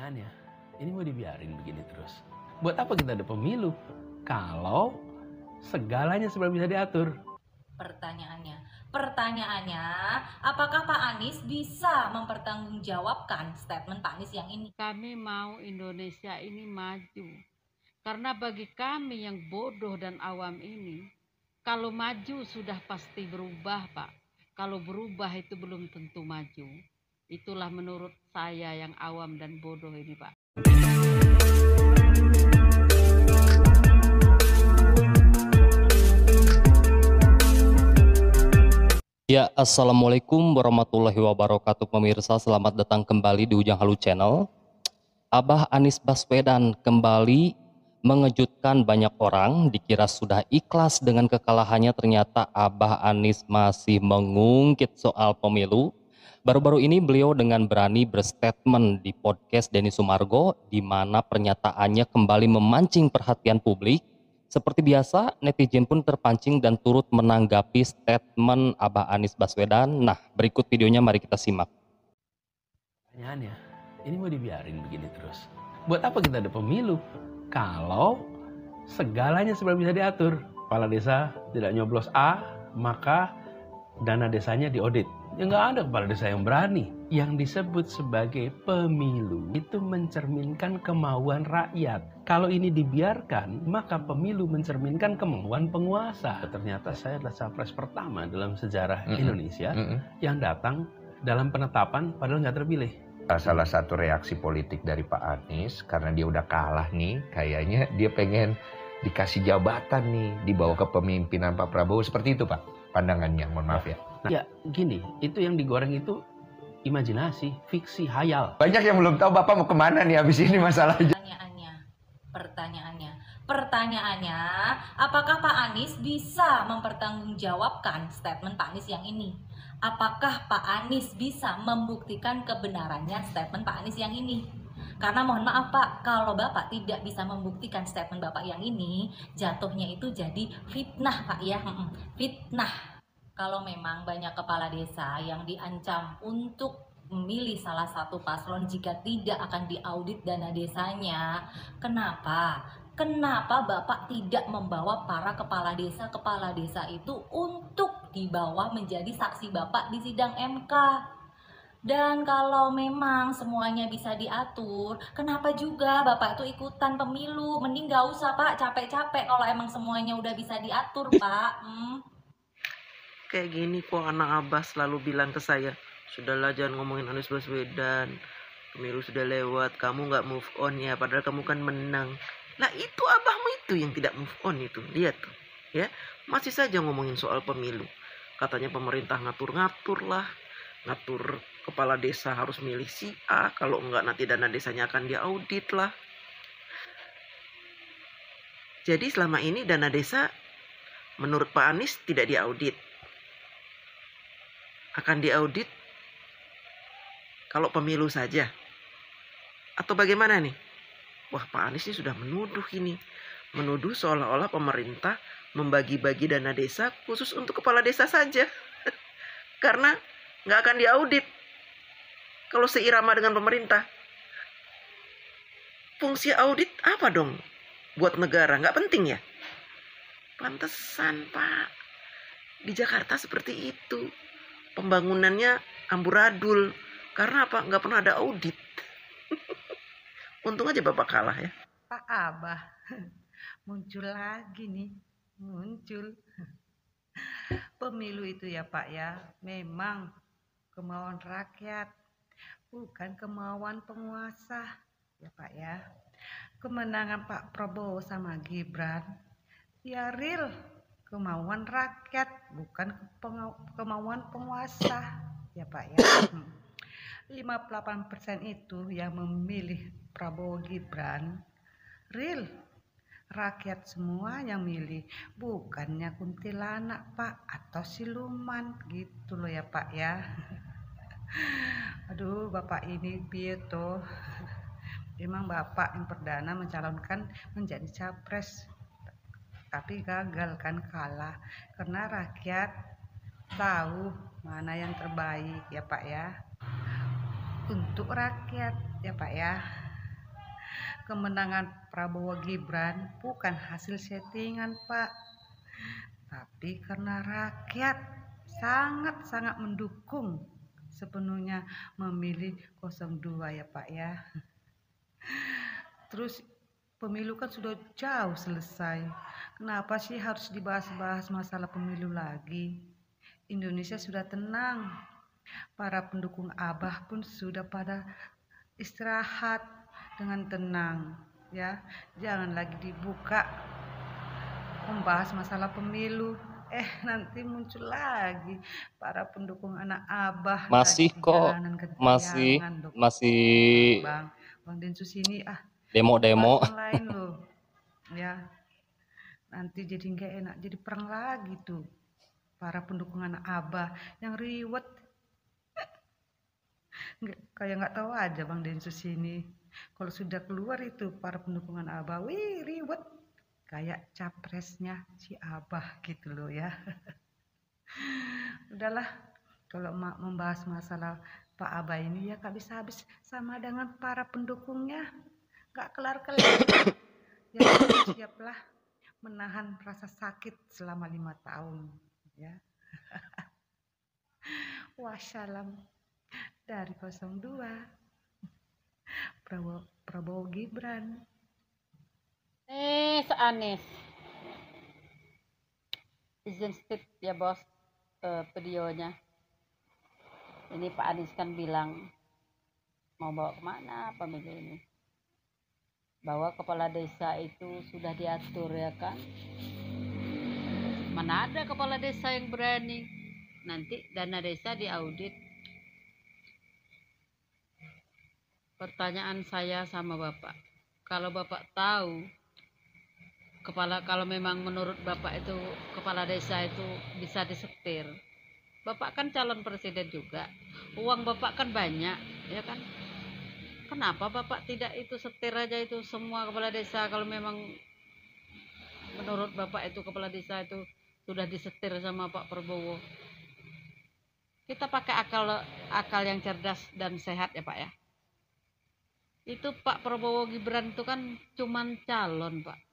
Pertanyaannya, ini mau dibiarin begini terus? Buat apa kita ada pemilu? Kalau segalanya sebenarnya bisa diatur. Pertanyaannya, pertanyaannya, apakah Pak Anies bisa mempertanggungjawabkan statement Pak Anies yang ini? Kami mau Indonesia ini maju. Karena bagi kami yang bodoh dan awam ini, kalau maju sudah pasti berubah, Pak. Kalau berubah itu belum tentu maju. Itulah menurut saya yang awam dan bodoh ini, Pak. Ya, Assalamualaikum warahmatullahi wabarakatuh pemirsa. Selamat datang kembali di Ujang Halu Channel. Abah Anies Baswedan kembali mengejutkan banyak orang. Dikira sudah ikhlas dengan kekalahannya, ternyata Abah Anies masih mengungkit soal pemilu. Baru-baru ini beliau dengan berani berstatement di podcast Denny Sumargo, di mana pernyataannya kembali memancing perhatian publik. Seperti biasa, netizen pun terpancing dan turut menanggapi statement Abah Anies Baswedan. Nah, berikut videonya mari kita simak. Pertanyaannya, ini mau dibiarin begini terus? Buat apa kita ada pemilu? Kalau segalanya sebenarnya bisa diatur. Kepala desa tidak nyoblos A, maka dana desanya diaudit. Ya nggak ada kepala desa yang berani. Yang disebut sebagai pemilu itu mencerminkan kemauan rakyat. Kalau ini dibiarkan, maka pemilu mencerminkan kemauan penguasa. Ternyata saya adalah capres pertama dalam sejarah Mm-mm. Indonesia Mm-mm. yang datang dalam penetapan padahal nggak terpilih. Salah satu reaksi politik dari Pak Anies karena dia udah kalah nih, kayaknya dia pengen dikasih jabatan nih di bawah kepemimpinan Pak Prabowo seperti itu Pak pandangannya. Mohon maaf ya. Ya gini, itu yang digoreng itu imajinasi, fiksi, hayal. Banyak yang belum tahu Bapak mau ke mana nih habis ini masalahnya. Pertanyaannya, pertanyaannya, pertanyaannya, apakah Pak Anies bisa mempertanggungjawabkan statement Pak Anies yang ini? Apakah Pak Anies bisa membuktikan kebenarannya statement Pak Anies yang ini? Karena mohon maaf Pak, kalau Bapak tidak bisa membuktikan statement Bapak yang ini, jatuhnya itu jadi fitnah Pak ya, fitnah. Kalau memang banyak kepala desa yang diancam untuk memilih salah satu paslon jika tidak akan diaudit dana desanya, kenapa? Kenapa Bapak tidak membawa para kepala desa-kepala desa itu untuk dibawa menjadi saksi Bapak di sidang MK? Dan kalau memang semuanya bisa diatur, kenapa juga Bapak itu ikutan pemilu? Mending gak usah Pak, capek-capek kalau emang semuanya udah bisa diatur Pak. Hmm. kayak gini kok anak abah selalu bilang ke saya sudahlah jangan ngomongin Anies Baswedan. Pemilu sudah lewat kamu nggak move on ya padahal kamu kan menang. Lah itu abahmu itu yang tidak move on itu lihat tuh ya. Masih saja ngomongin soal pemilu. Katanya pemerintah ngatur-ngatur lah ngatur kepala desa harus milih si A kalau enggak nanti dana desanya akan diaudit lah jadi selama ini dana desa menurut Pak Anies tidak diaudit akan diaudit kalau pemilu saja? Atau bagaimana nih? Wah Pak Anies ini sudah menuduh ini. Menuduh seolah-olah pemerintah membagi-bagi dana desa khusus untuk kepala desa saja. Karena nggak akan diaudit. Kalau seirama dengan pemerintah. Fungsi audit apa dong? Buat negara, nggak penting ya? Pantesan Pak. Di Jakarta seperti itu pembangunannya amburadul karena apa nggak pernah ada audit untung aja bapak kalah ya Pak Abah muncul lagi nih muncul pemilu itu ya Pak ya memang kemauan rakyat bukan kemauan penguasa. Ya Pak ya. Kemenangan Pak Prabowo sama Gibran ya real. Kemauan rakyat bukan kemauan penguasa. Ya Pak ya. Hmm. 58% itu yang memilih Prabowo Gibran real. Rakyat semua yang milih bukannya kuntilanak Pak atau siluman. Gitu loh ya Pak ya aduh Bapak ini piye tuh emang Bapak yang perdana mencalonkan menjadi capres. Tapi gagal kan kalah. Karena rakyat tahu mana yang terbaik ya Pak ya. Untuk rakyat ya Pak ya. Kemenangan Prabowo Gibran bukan hasil settingan, Pak. Tapi karena rakyat sangat-sangat mendukung sepenuhnya memilih 02 ya, Pak ya. Terus pemilu kan sudah jauh selesai. Kenapa sih harus dibahas-bahas masalah pemilu lagi? Indonesia sudah tenang. Para pendukung Abah pun sudah pada istirahat dengan tenang ya. Jangan lagi dibuka membahas masalah pemilu. Eh nanti muncul lagi para pendukung anak Abah. Masih kok, masih. Dok. masih. Bang, Bang Densus ini ah bahas yang lain loh. Ya. Nanti jadi nggak enak jadi perang lagi tuh para pendukung anak abah yang riwet. Nggak kayak nggak tahu aja bang Densus ini. Kalau sudah keluar itu para pendukung anak abah wih riwet kayak capresnya si abah gitu loh ya. Udahlah kalau membahas masalah Pak Abah ini ya gak bisa habis sama dengan para pendukungnya. Gak kelar-kelar. Ya siaplah menahan rasa sakit selama lima tahun ya. Wassalam. Dari 02 Prabowo, Prabowo Gibran Eh, Anis. Izin skip ya bos eh, videonya. Ini Pak Anies kan bilang mau bawa ke mana pemilu ini. Bahwa kepala desa itu sudah diatur ya kan. Mana ada kepala desa yang berani. Nanti dana desa diaudit. Pertanyaan saya sama Bapak. Kalau Bapak tahu kepala kalau memang menurut bapak itu kepala desa itu bisa disetir. Bapak kan calon presiden juga. Uang bapak kan banyak ya kan? Kenapa bapak tidak itu setir aja itu semua kepala desa? Kalau memang menurut bapak itu kepala desa itu sudah disetir sama Pak Prabowo. Kita pakai akal akal yang cerdas dan sehat ya Pak ya. Itu Pak Prabowo Gibran itu kan cuman calon Pak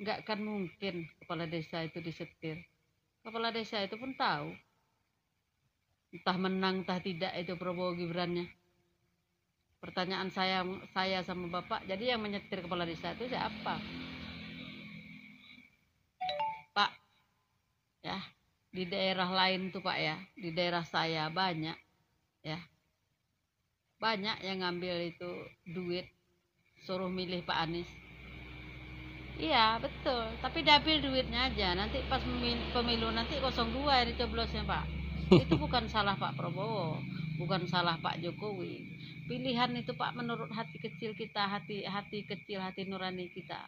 nggak akan mungkin kepala desa itu disetir. Kepala desa itu pun tahu. Entah menang, entah tidak itu Prabowo Gibrannya. Pertanyaan saya saya sama Bapak, jadi yang menyetir kepala desa itu siapa? Pak, ya di daerah lain tuh Pak ya, di daerah saya banyak, ya banyak yang ngambil itu duit suruh milih Pak Anies Iya betul, tapi dabil duitnya aja. Nanti pas pemi- pemilu nanti 02 yang dicoblosnya Pak. Itu bukan salah Pak Prabowo, bukan salah Pak Jokowi. Pilihan itu Pak menurut hati kecil kita, hati hati kecil, hati nurani kita.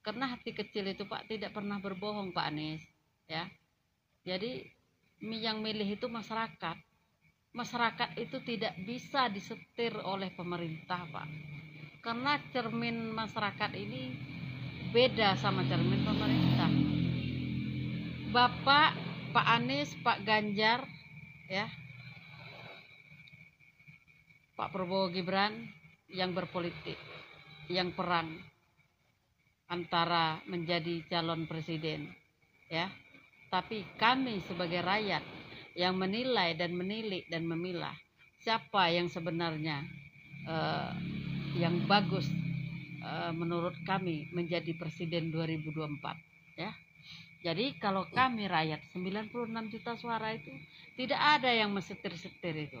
Karena hati kecil itu Pak tidak pernah berbohong Pak Anies, ya. Jadi yang milih itu masyarakat. Masyarakat itu tidak bisa disetir oleh pemerintah Pak. Karena cermin masyarakat ini beda sama cermin pemerintah. Bapak, Pak Anies, Pak Ganjar, ya, Pak Prabowo Gibran yang berpolitik, yang perang antara menjadi calon presiden, ya. Tapi kami sebagai rakyat yang menilai dan menilik dan memilah siapa yang sebenarnya eh, yang bagus eh, menurut kami menjadi presiden 2024 ya. Jadi kalau kami rakyat 96 juta suara itu tidak ada yang mesetir-setir itu.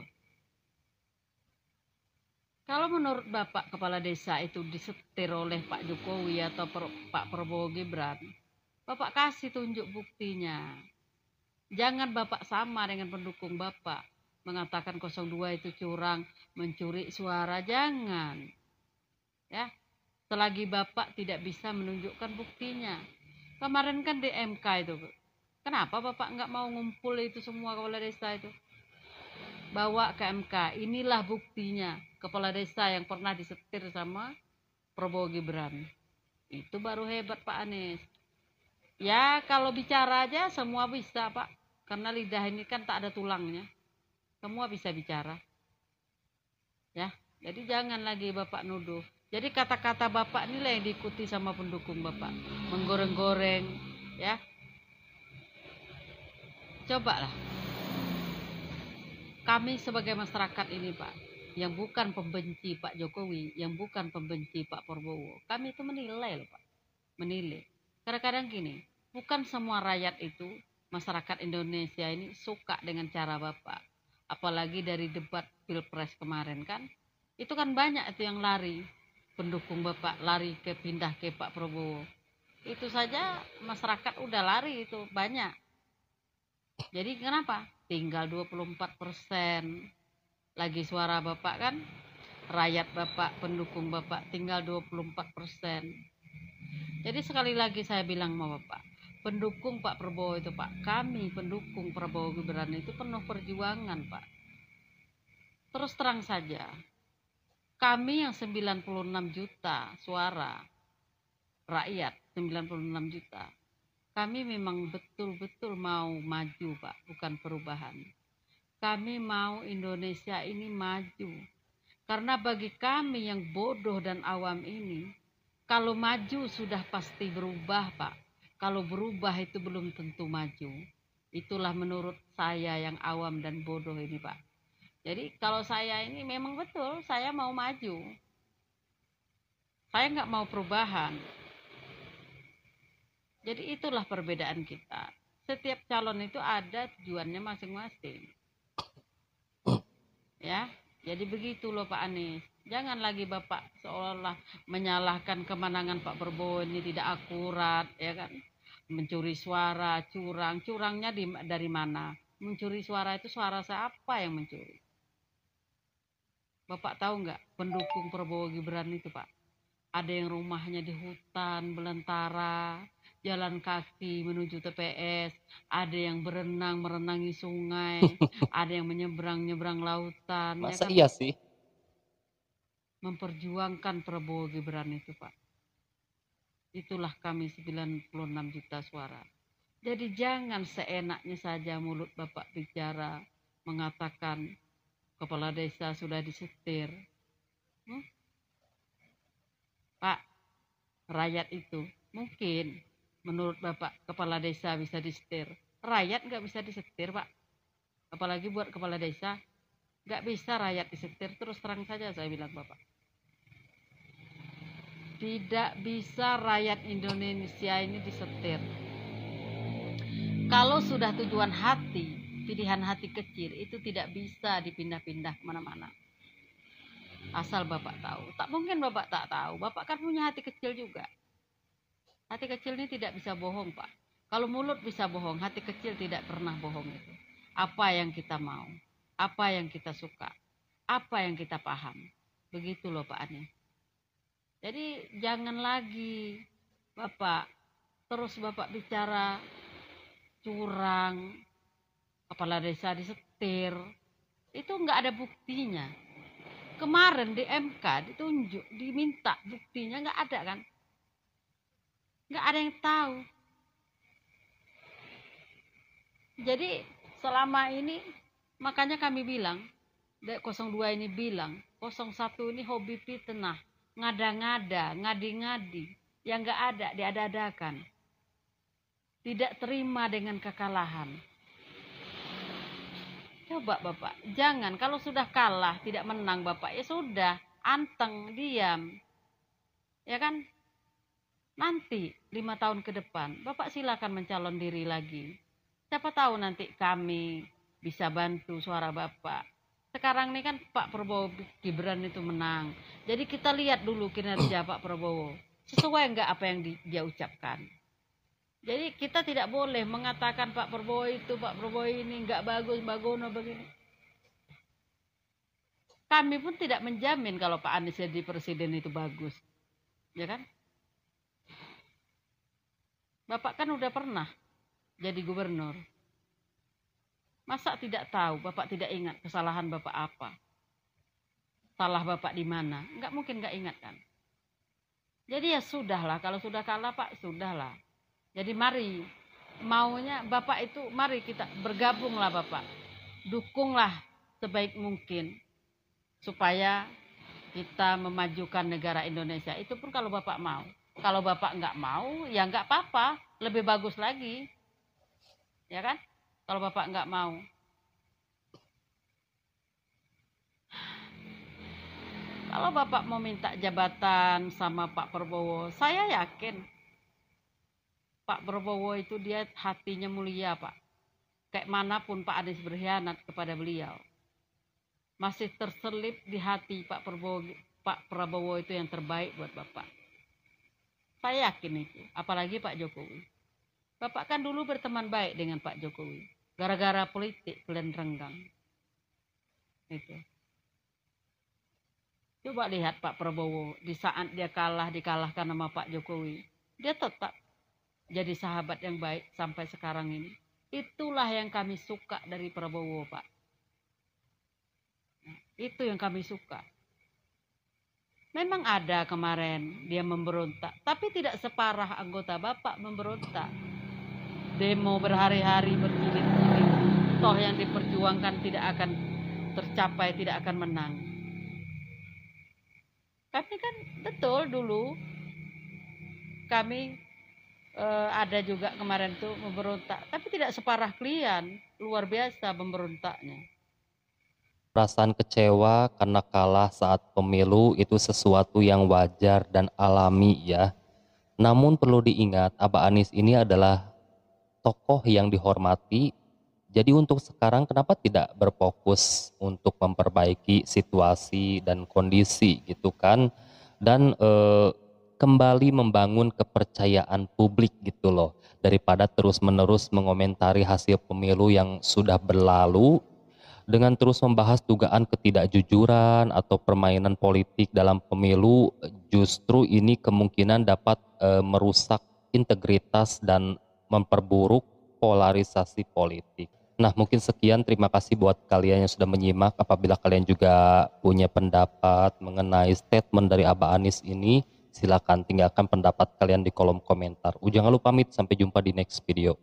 Kalau menurut Bapak Kepala Desa itu disetir oleh Pak Jokowi atau Per- Pak Prabowo Gibran, Bapak kasih tunjuk buktinya. Jangan Bapak sama dengan pendukung Bapak mengatakan 02 itu curang, mencuri suara, jangan. Ya, selagi Bapak tidak bisa menunjukkan buktinya. Kemarin kan di MK itu, kenapa Bapak nggak mau ngumpul itu semua kepala desa itu? Bawa ke MK, inilah buktinya kepala desa yang pernah disetir sama Prabowo Gibran. Itu baru hebat Pak Anies. Ya kalau bicara aja semua bisa Pak, karena lidah ini kan tak ada tulangnya. Semua bisa bicara. Ya, Jadi jangan lagi Bapak nuduh. Jadi kata-kata Bapak inilah yang diikuti sama pendukung Bapak. Menggoreng-goreng, ya. Cobalah. Kami sebagai masyarakat ini Pak, yang bukan pembenci Pak Jokowi, yang bukan pembenci Pak Prabowo, kami itu menilai loh Pak. Menilai. Kadang-kadang gini, bukan semua rakyat itu, masyarakat Indonesia ini suka dengan cara Bapak. Apalagi dari debat Pilpres kemarin kan, itu kan banyak itu yang lari pendukung bapak lari ke pindah ke Pak Prabowo. Itu saja masyarakat udah lari itu banyak. Jadi kenapa? Tinggal 24 persen. Lagi suara bapak kan? Rakyat bapak pendukung bapak tinggal 24 persen. Jadi sekali lagi saya bilang sama bapak pendukung Pak Prabowo itu Pak. Kami pendukung Prabowo Gibran itu penuh perjuangan Pak. Terus terang saja kami yang 96 juta suara rakyat 96 juta. Kami memang betul-betul mau maju Pak bukan perubahan. Kami mau Indonesia ini maju. Karena bagi kami yang bodoh dan awam ini kalau maju sudah pasti berubah Pak. Kalau berubah itu belum tentu maju. Itulah menurut saya yang awam dan bodoh ini Pak jadi kalau saya ini memang betul saya mau maju. Saya nggak mau perubahan. Jadi itulah perbedaan kita. Setiap calon itu ada tujuannya masing-masing. Ya, jadi begitu loh Pak Anies. Jangan lagi Bapak seolah-olah menyalahkan kemenangan Pak Prabowo ini tidak akurat, ya kan? Mencuri suara, curang. Curangnya di, dari mana? Mencuri suara itu suara siapa yang mencuri? Bapak tahu nggak pendukung Prabowo Gibran itu Pak? Ada yang rumahnya di hutan belantara, jalan kaki menuju TPS, ada yang berenang merenangi sungai, ada yang menyeberang nyebrang lautan. Ya Masa ya kan? iya sih? Memperjuangkan Prabowo Gibran itu Pak. Itulah kami 96 juta suara. Jadi jangan seenaknya saja mulut Bapak bicara mengatakan kepala desa sudah disetir. Hmm? Pak, rakyat itu mungkin menurut Bapak kepala desa bisa disetir. Rakyat nggak bisa disetir, Pak. Apalagi buat kepala desa, nggak bisa rakyat disetir. Terus terang saja saya bilang Bapak. Tidak bisa rakyat Indonesia ini disetir. Kalau sudah tujuan hati, pilihan hati kecil itu tidak bisa dipindah-pindah ke mana-mana. Asal Bapak tahu. Tak mungkin Bapak tak tahu. Bapak kan punya hati kecil juga. Hati kecil ini tidak bisa bohong, Pak. Kalau mulut bisa bohong, hati kecil tidak pernah bohong itu. Apa yang kita mau, apa yang kita suka, apa yang kita paham. Begitu loh Pak Anies. Jadi jangan lagi Bapak terus Bapak bicara curang, kepala desa disetir. Itu nggak ada buktinya. Kemarin di MK ditunjuk diminta buktinya nggak ada kan? Nggak ada yang tahu. Jadi selama ini makanya kami bilang 02 ini bilang 01 ini hobi fitnah. Ngada-ngada ngadi-ngadi. Yang nggak ada diada-adakan. Tidak terima dengan kekalahan Coba Bapak, jangan kalau sudah kalah, tidak menang Bapak, ya sudah, anteng, diam. Ya kan? Nanti lima tahun ke depan, Bapak silakan mencalon diri lagi. Siapa tahu nanti kami bisa bantu suara Bapak. Sekarang ini kan Pak Prabowo Gibran itu menang. Jadi kita lihat dulu kinerja Pak Prabowo. Sesuai enggak apa yang dia ucapkan. Jadi kita tidak boleh mengatakan Pak Prabowo itu, Pak Prabowo ini nggak bagus, bagono begini. Kami pun tidak menjamin kalau Pak Anies jadi presiden itu bagus. Ya kan? Bapak kan udah pernah jadi gubernur. Masa tidak tahu, Bapak tidak ingat kesalahan Bapak apa? Salah Bapak di mana? Enggak mungkin enggak ingat kan? Jadi ya sudahlah, kalau sudah kalah Pak, sudahlah. Jadi mari maunya Bapak itu mari kita bergabunglah Bapak. Dukunglah sebaik mungkin supaya kita memajukan negara Indonesia. Itu pun kalau Bapak mau. Kalau Bapak nggak mau, ya nggak apa-apa. Lebih bagus lagi. Ya kan? Kalau Bapak nggak mau. Kalau Bapak mau minta jabatan sama Pak Prabowo, saya yakin Pak Prabowo itu dia hatinya mulia, Pak. Kayak mana pun Pak Anies berkhianat kepada beliau. Masih terselip di hati Pak Prabowo, Pak Prabowo itu yang terbaik buat Bapak. Saya yakin itu, apalagi Pak Jokowi. Bapak kan dulu berteman baik dengan Pak Jokowi. Gara-gara politik kalian renggang. Itu. Coba lihat Pak Prabowo di saat dia kalah dikalahkan sama Pak Jokowi. Dia tetap jadi sahabat yang baik sampai sekarang ini. Itulah yang kami suka dari Prabowo Pak. Itu yang kami suka. Memang ada kemarin dia memberontak, tapi tidak separah anggota Bapak memberontak. Demo berhari-hari berjilid-jilid, toh yang diperjuangkan tidak akan tercapai, tidak akan menang. Kami kan betul dulu kami eh, ada juga kemarin tuh memberontak, tapi tidak separah klien, luar biasa memberontaknya. Perasaan kecewa karena kalah saat pemilu itu sesuatu yang wajar dan alami ya. Namun perlu diingat, Abah Anis ini adalah tokoh yang dihormati jadi untuk sekarang kenapa tidak berfokus untuk memperbaiki situasi dan kondisi gitu kan dan eh, kembali membangun kepercayaan publik gitu loh daripada terus-menerus mengomentari hasil pemilu yang sudah berlalu dengan terus membahas dugaan ketidakjujuran atau permainan politik dalam pemilu justru ini kemungkinan dapat e, merusak integritas dan memperburuk polarisasi politik. Nah, mungkin sekian. Terima kasih buat kalian yang sudah menyimak. Apabila kalian juga punya pendapat mengenai statement dari Aba Anis ini, silakan tinggalkan pendapat kalian di kolom komentar. Ujang lalu pamit. Sampai jumpa di next video.